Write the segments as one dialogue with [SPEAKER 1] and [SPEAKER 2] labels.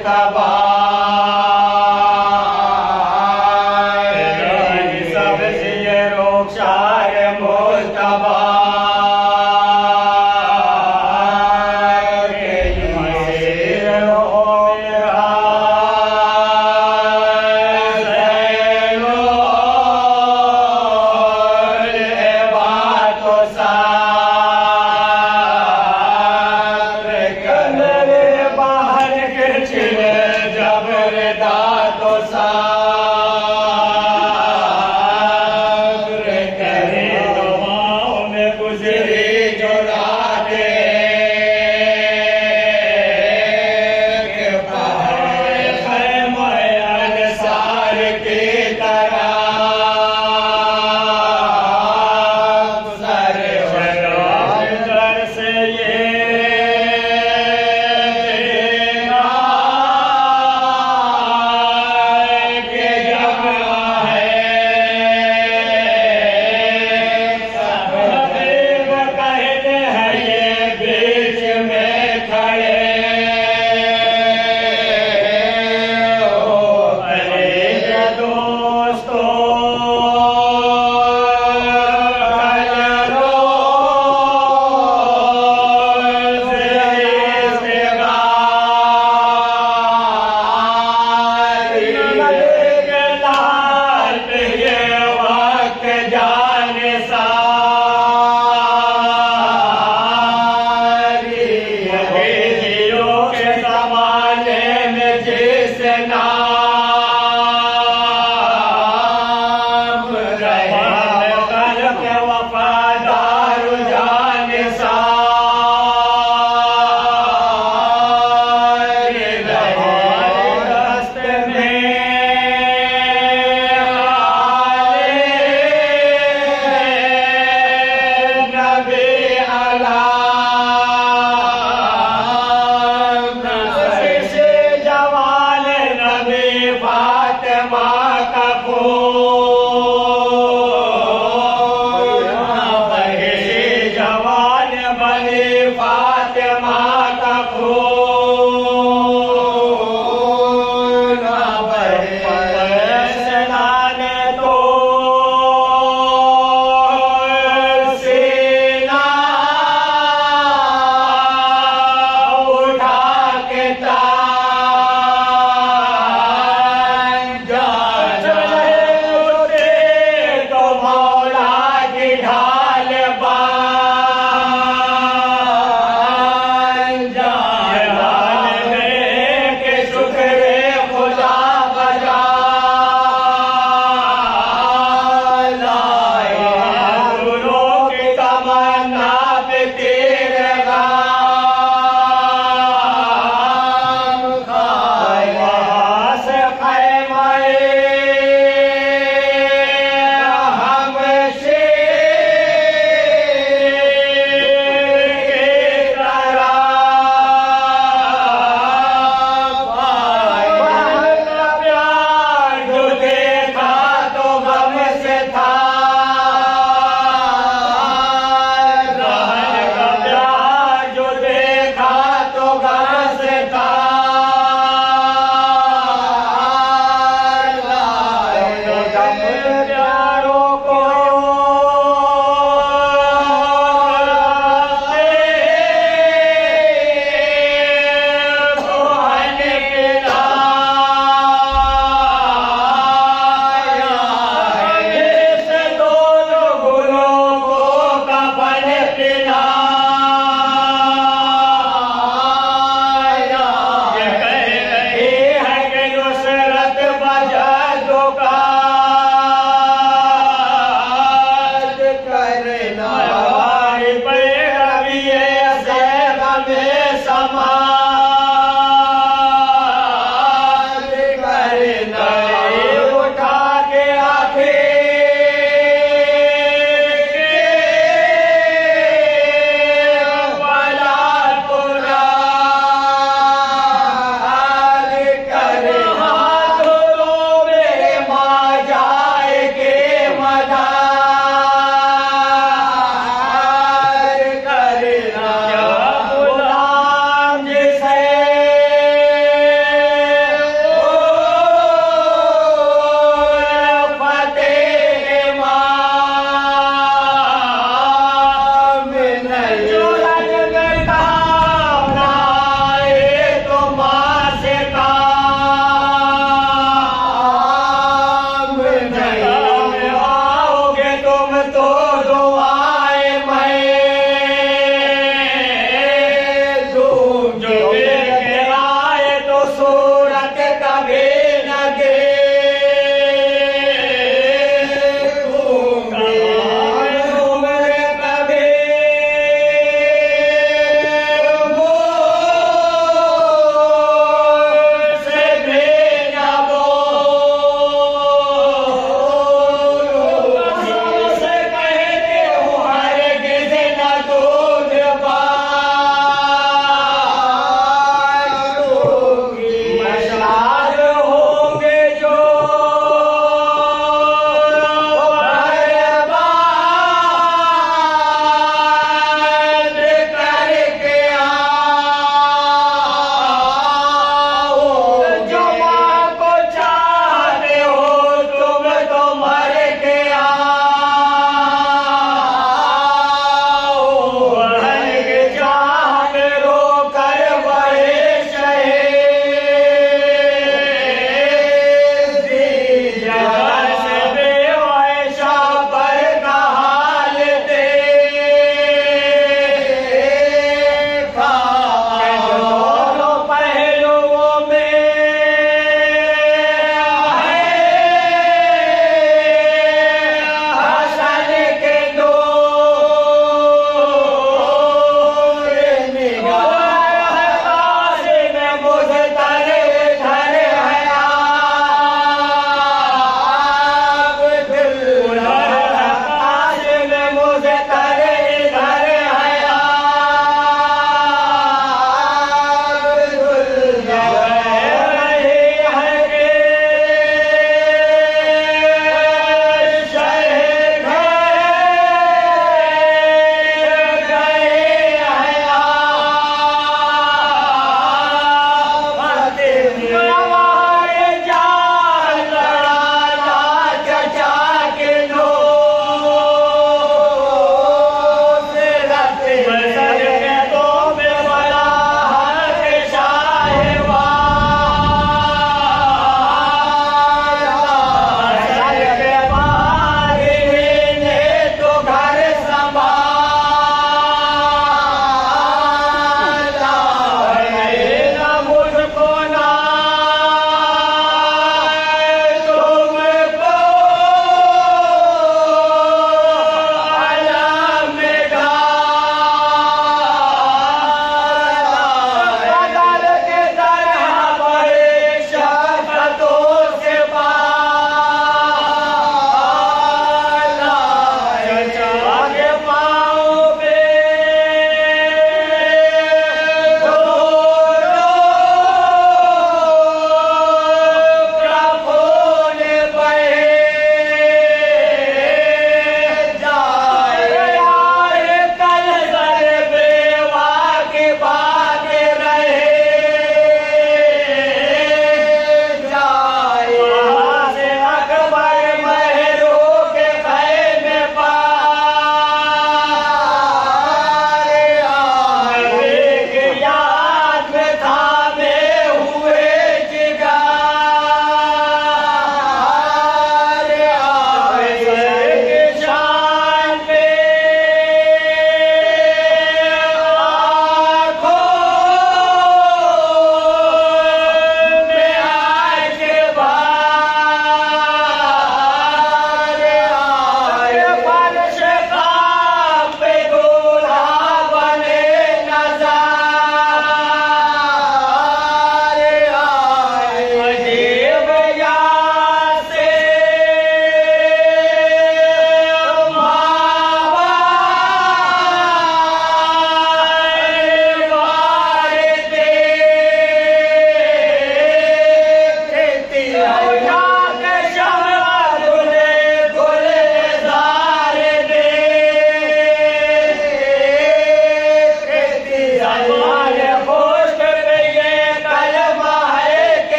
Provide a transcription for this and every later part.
[SPEAKER 1] का बा de 様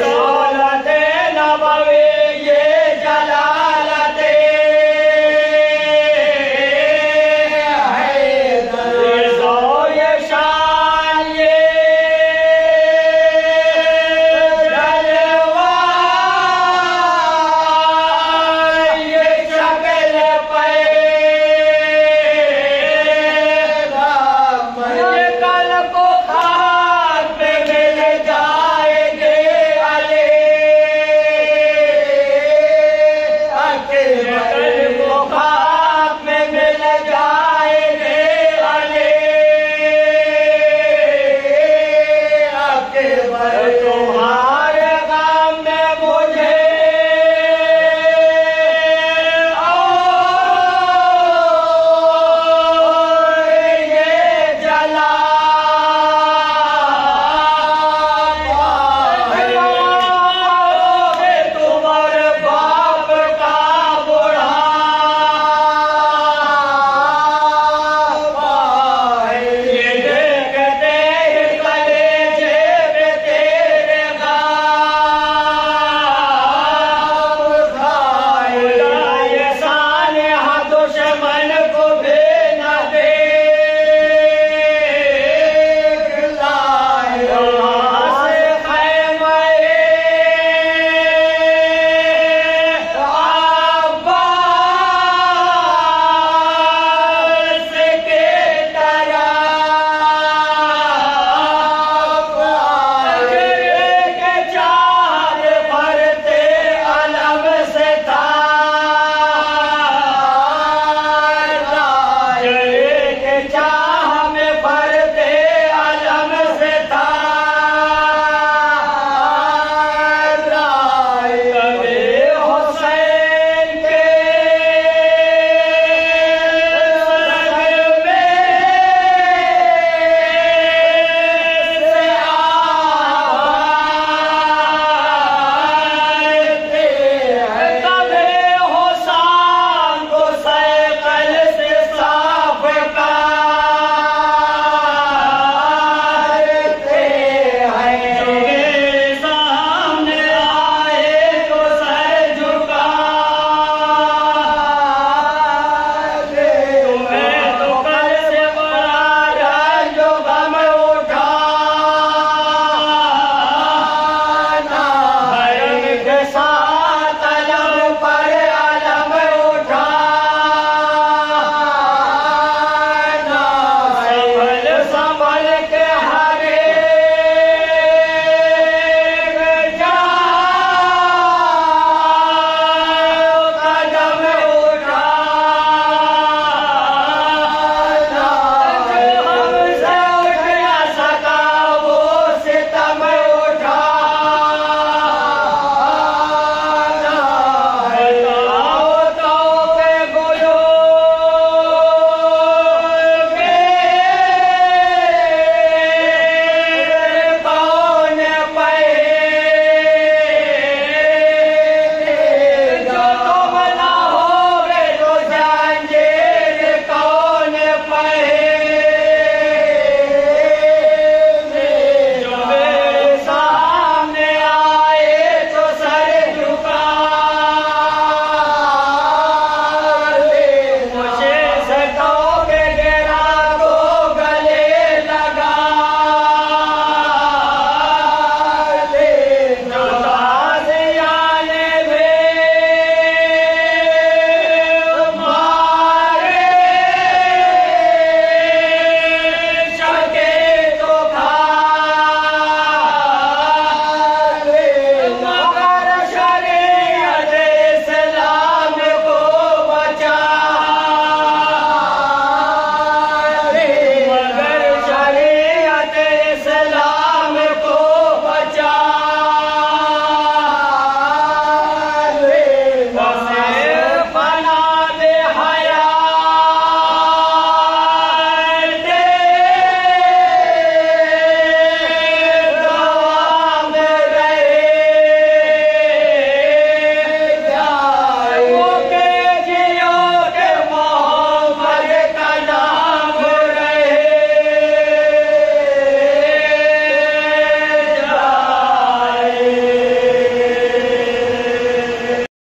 [SPEAKER 1] Lord.